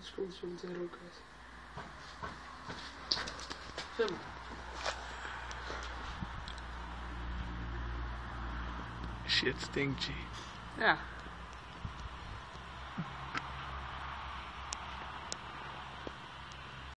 dus komt zo meteen ook uit. Film. Shit stinkt je. Ja.